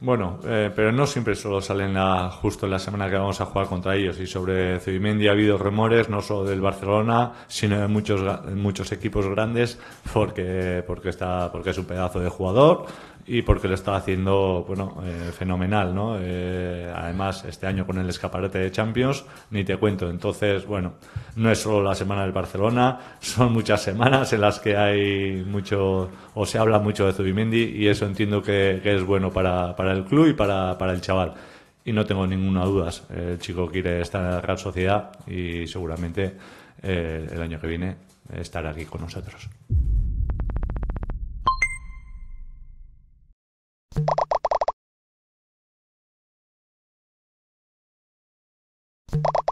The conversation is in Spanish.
Bueno, eh, pero no siempre solo salen la, justo en la semana que vamos a jugar contra ellos. Y sobre Zubimendi ha habido rumores, no solo del Barcelona, sino de muchos, muchos equipos grandes, porque, porque, está, porque es un pedazo de jugador y porque lo está haciendo bueno eh, fenomenal no eh, además este año con el escaparate de Champions ni te cuento. Entonces bueno no es solo la semana del Barcelona son muchas semanas en las que hay mucho o se habla mucho de Zubimendi y eso entiendo que, es bueno para, para, el club y para, para el chaval. Y no tengo ninguna duda el chico quiere estar en la Real Sociedad y seguramente eh, el año que viene estará aquí con nosotros you